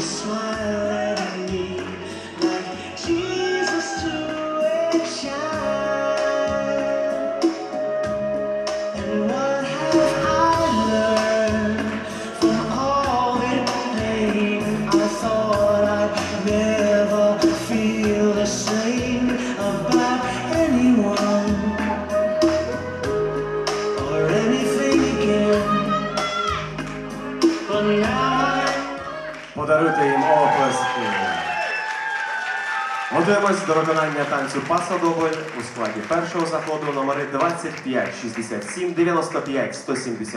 smile at me like Jesus to a child. Подаруйте їм оплески. Готуємось до виконання танцю Пасадобль у складі першого заходу номери 25, 67, 95, 170.